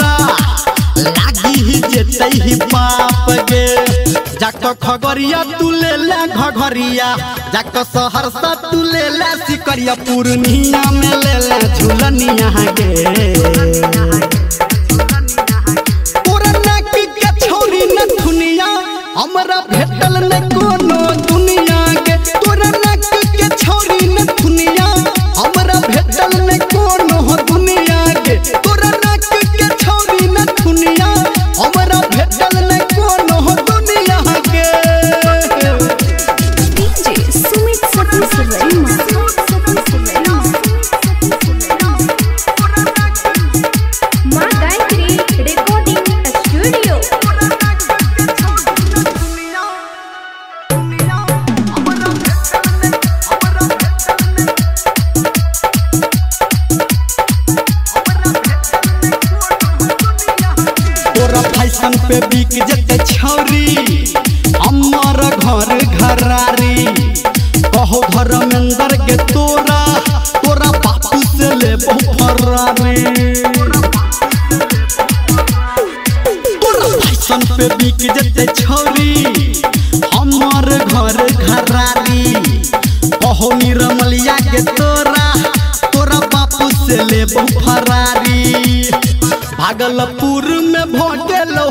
तोरा लागी ही जेते ही पाप गे। जाक खगरिया तू ले ले घघरिया, जाक सहरसा तू ले ले सिकरिया, पूर्णिया में ले ले झूलनिया गे। हमरा भेटल न पे बिक जते छौरी, अमर घर घरारी। कहो धर्मेंद्र के तोरा तोरा बापू से ले बहु फरारी फ़ैशन पे बिक जते छौरी, अमर घर घरारी। कहो निर्मलिया के तोरा तोरा बापू से ले बहु फरारी। भागलपुर में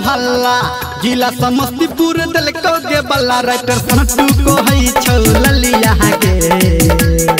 हल्ला जिला समस्तीपुर दल को के बल्ला राइटर सटू को है छौ ललिया के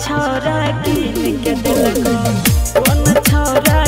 छौरा के दिल को कोन छौरा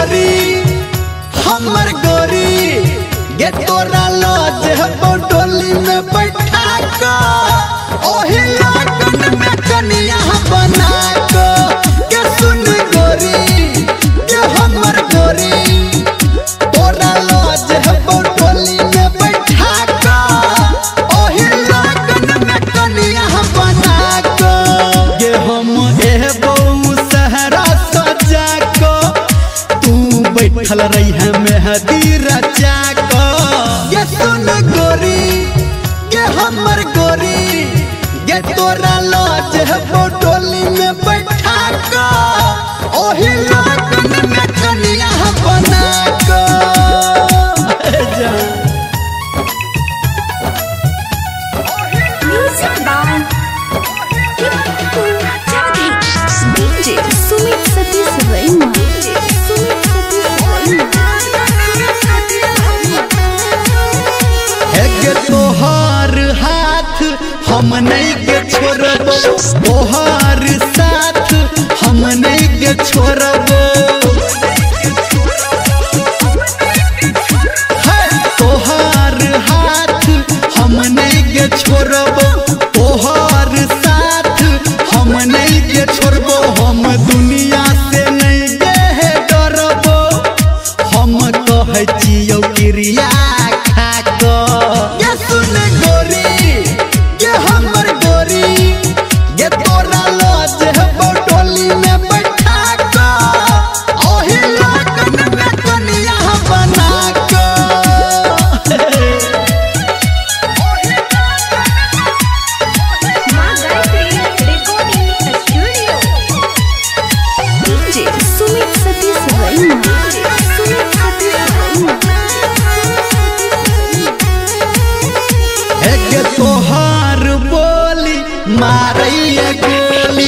गोरी हमर गोरी ये तोरा लाज है बटोली में बैठा का ओही बैठल रही है मेहदी रचा को। ये सुन गोरी, ये हमर गोरी, ये तोरा लाज है फोटोली में नहीं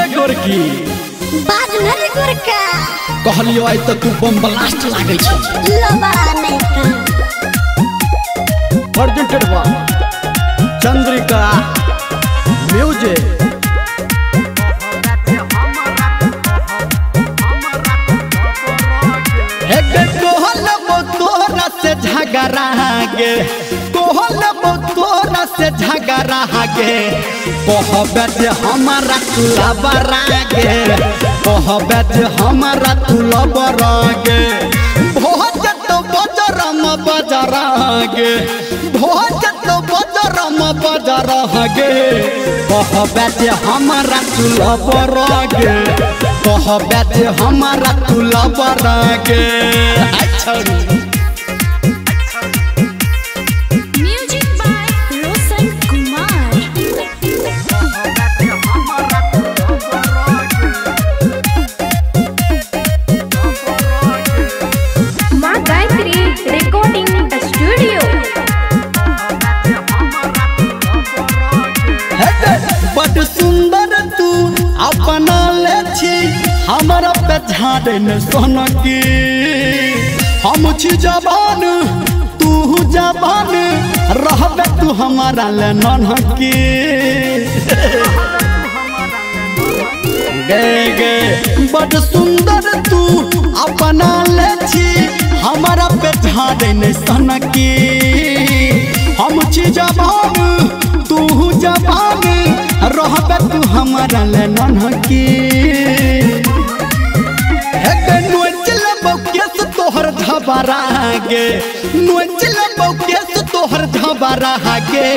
की गोरकी। बाज नहीं गुरका। कहलियो आई तो तू बम ब्लास्ट लागै छै। लबा नहीं का प्रेजेंटेड बाय चंद्रिका म्यूज़िक। हेगे कोहल बो तोरा से झगड़ा गे बो झगड़ा गे हमारा तुलबरा गे हमारा तुलबरा गे भोज तो गे तो गे हमारा तुला बरगे कहबे हमारा तुला बरगे अच्छा झाड़े न सोनकी। हम छी जवान, तू जवान, रहबे तू हमारा ले ननकी गे गे, बड़ सुंदर तू अपना ले छी, हमारा पे झाड़े न सनकी। हम छी जवान, तू जवान, रहबे तू हमारा ले ननकी झबरा गे बौकेस तोहर झबरा गे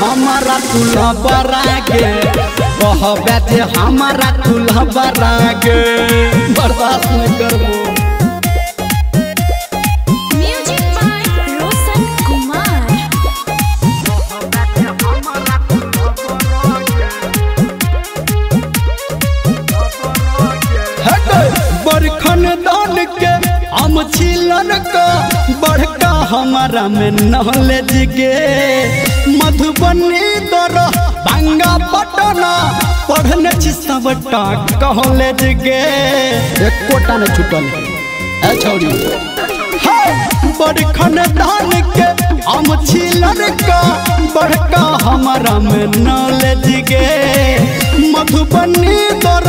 हमारा तुल्हा बरा गे हमारा तुल्हा बरा बर्दाश्त नहीं करबो। हम छिलन का बड़का हमारा में नॉलेज गे मधुबनी दर भंगा पटना पढ़ने छी सबटा कॉलेज गे एक कोटा ने छुटल। है छौरी। बड़खन दान के हम छिलन का बड़का हमारा में नॉलेज गे मधुबनी दर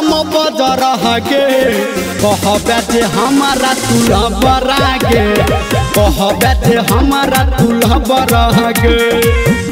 बजरम बजर गे कह बैठे हमारा तुला बरागे। कह बैठे हमारा तुला बरागे। Singing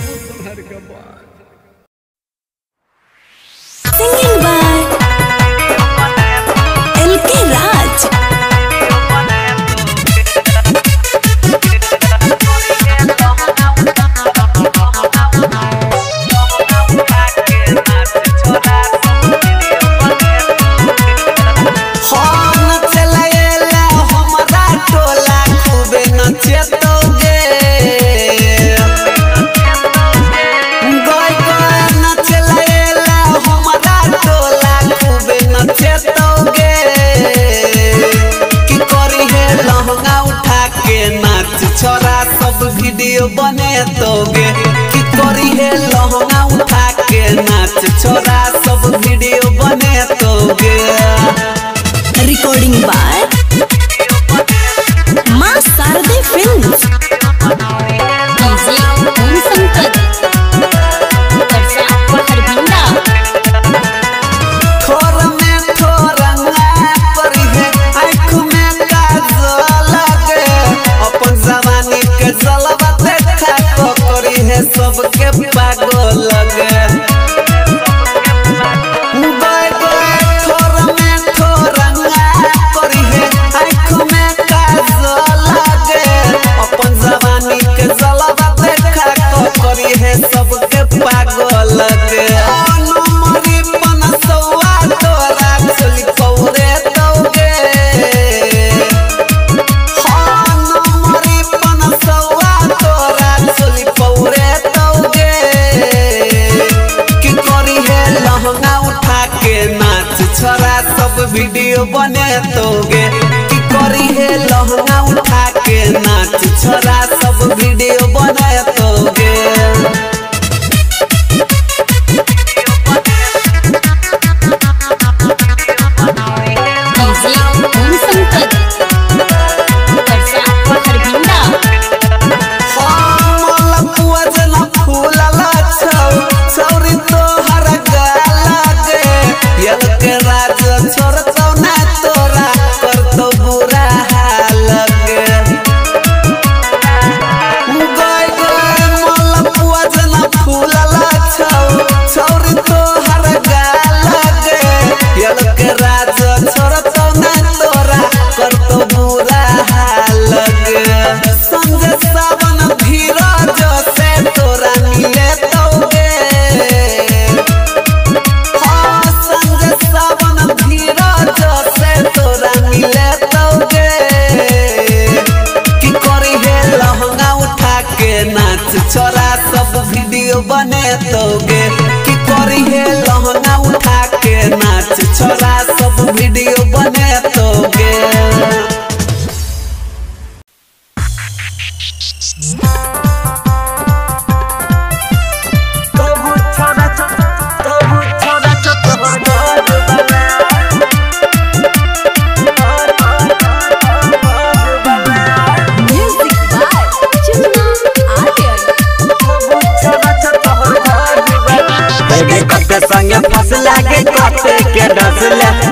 वीडियो बने दोगे की करी है लहंगा उठा के नाच। छोरा सब वीडियो बने दोगे रिकॉर्डिंग बाय माँ Films. बने तोगे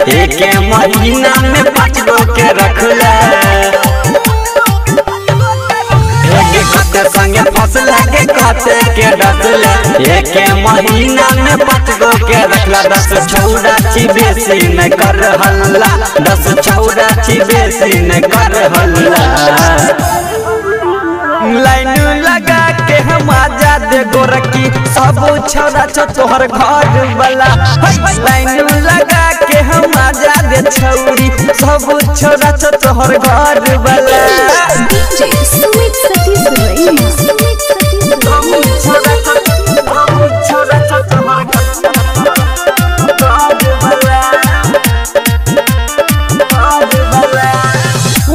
एक महीना में पाँच गो के रख ले। संगे फंस लागे कते के डस एक महीना में पाँच गो के रख ले, दस छौड़ा ची बेसी न कर हल्ला। दस छौड़ा ची बेसी न कर हल्ला। लाइन हम आज़ाद गोरखी सब छोरा छो तोहर घर वाला लाइन लगा के हम आज़ाद छौरी। सब छोरा छो तोहर घर वाला.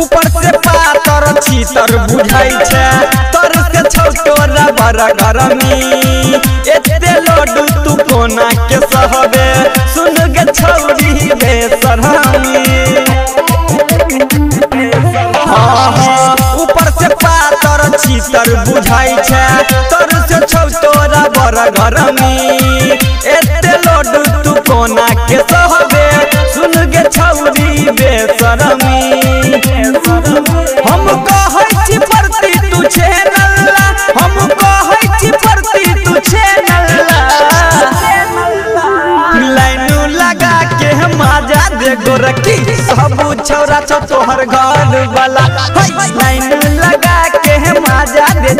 ऊपर से पातर, छीतर बुझाई छै। तर से छोटोरा बड़ा गरमी एते लड्डू तू कोना के सहबे सुन गे छौरी बेसरमी हाँ, हाँ, ऊपर से पातर छीतर बुझाई छै तर से छोटोरा बड़ा गरमी एते लड्डू तू कोना के सहबे गोरखी सब तोहर घर वाला। लाइन लगा के दे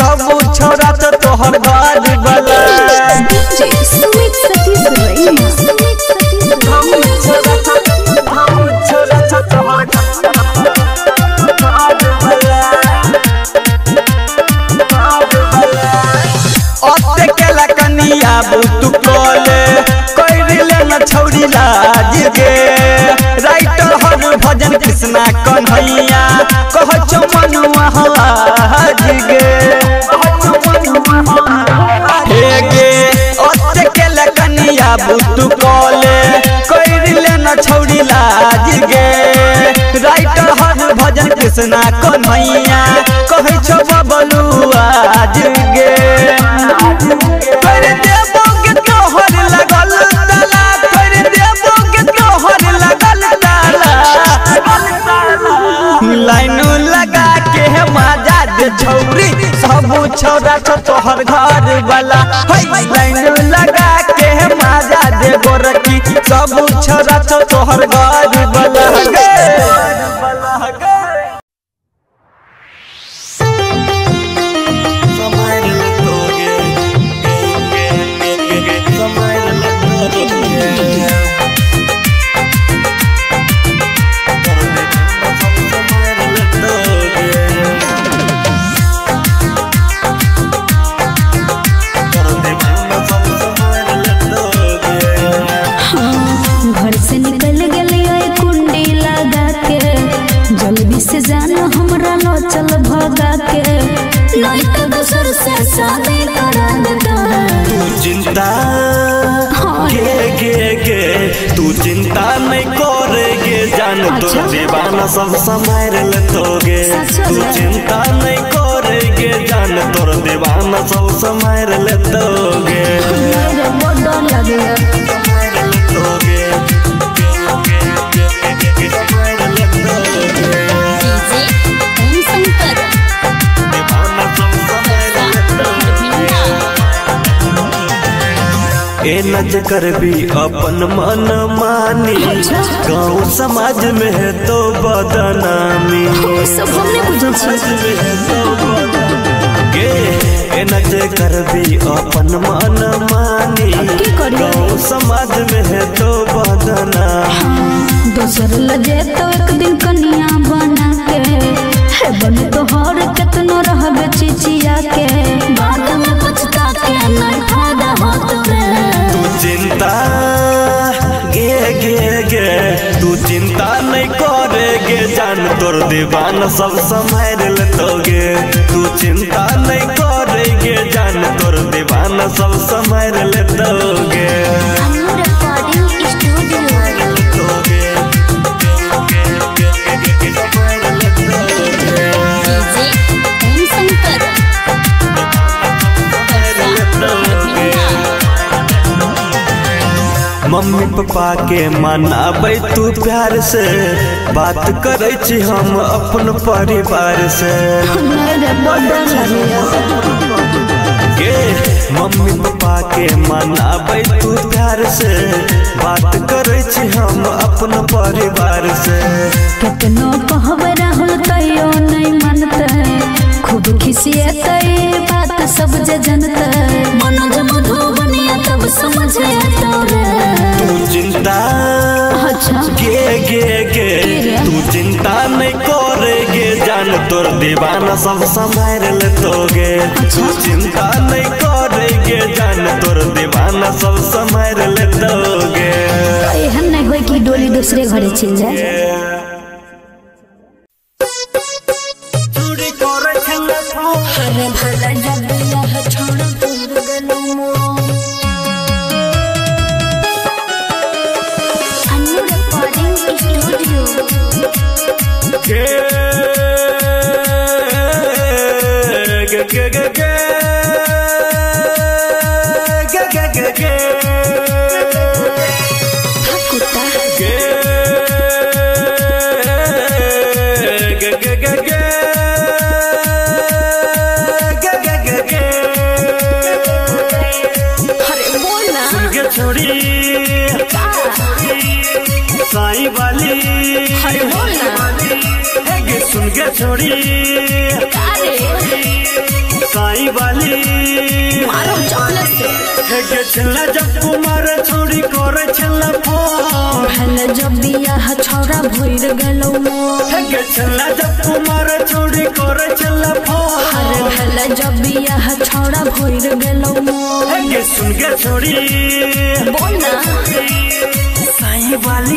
सब तोहर घर लाज गे राइटर हर भजन कृष्णा कन्हैया। कह छौ मनुआ हाज हे गे ओते केला कनिया तू कोले। न छौड़ी लाज भजन कृष्णा कन्हैया। कह छौ बबलू आज गे लाइनो लगा के मज़ा दे छौरी। सब छौरा छौ तोहर घर वाला। लाइनो लगा के मज़ा दे गोरकी सब छौरा छौ तोहर घर वाला। सब समार लतोगे तू चिंता नहीं करेगे जान तोर दीवाना सब समार लतोगे ए नज कर भी अपन मन मानी। गाँव समाज में है तो बदनामी। ए नज कर भी अपन मन मानी। गाँव समाज में है तो बदनामी। दोसर लगे तो एक दिन कनिया बना के। है बन तोहर कितनो रहबे चिचिया के में के नहीं फ़ायदा होत तू चिंता, गे गे गे। तू चिंता नहीं करे गे जान तोर दीवान सब समय लेतोगे। तू चिंता नहीं करेगे, जान तोर दीवान सब समय लेतोगे। मम्मी पापा के मनाबै तू प्यार से। बात करे हम अपन परिवार से। मम्मी पापा के मनाबै तू प्यार से। बात करे हम अपन परिवार से। कितनो कहब राहुल तैयो नहीं मानते। खूब खिसियते बात सब जे जनते मनोज मधुबनिया तब समझे तोरे तू चिंता अच्छा। गे गे गे। तू चिंता नहीं करेगे जान तोर दीवाना सब संभाल लेतोगे। तू चिंता नहीं करेगे जान तोर दीवाना सब संभाल लेतोगे। एहन नहीं होई कि डोली दूसरे घरे चल जाए। भला जब छोड़ी। साई वाली। मारो हेगे छल्ला जब कुमार छोड़ी करे छल्ला फ़ोन। भले जब दिया हा छोरा भोइर गलो मो हेगे छल्ला जब कुमार छोड़ी करे छल्ला फ़ोन। अरे भले जब दिया हा छोरा भोइर गलो मो हेगे सुन के छोड़ी। बोल ना। साई वाली।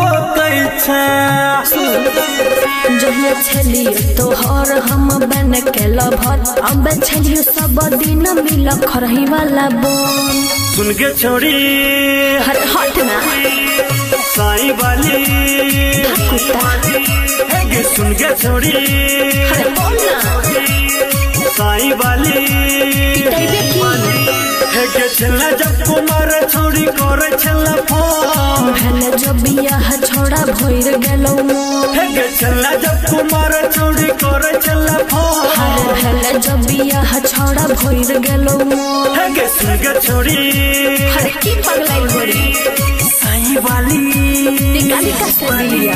जहिया छलियो तोहर हम बन के लभर अब छलियो सब दिन मिल खरही वाला बोन सुन के छोड़ी। हर हट ना। साई वाली कुत्ता। सुन के छोड़ी। अरे बोल ना। साई वाली के छला जब कुमार छोड़ी करे छला फ़ोन। भले जब यह छोड़ा भोर गेलो हे के छला जब कुमार छोड़ी करे छला फ़ोन। अरे भले जब यह छोड़ा भोर गेलो हे के संग छोड़ी अरे की पगलाई होरी साई वाली। निकाली का सलिया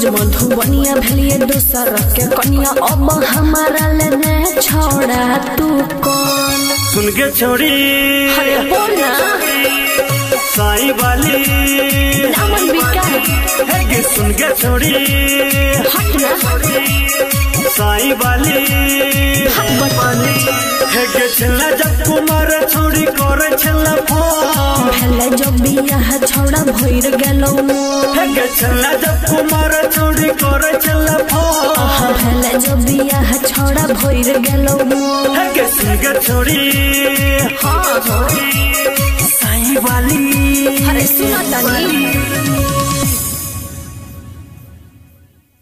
सुनो मधुबनिया भलिए दोसर के कनिया अब हमारा लेने छोड़ा। तू कौन सुन के छोड़ी अरे बोलना साई वाली। नामन बिका है सुन के छोड़ी। हट ना। साई वाली। के छला जब कुमार छोड़ी करे छला फ़ोन। भेले जो बियाह छौड़ा भइर गेलौ हे के छला जब कुमार छोड़ी करे छला फ़ोन। भेले जो बियाह छौड़ा भइर गेलौ हे के सिंगर छोड़ी हाँ छोड़ी। साई वाली अरे सुना तनी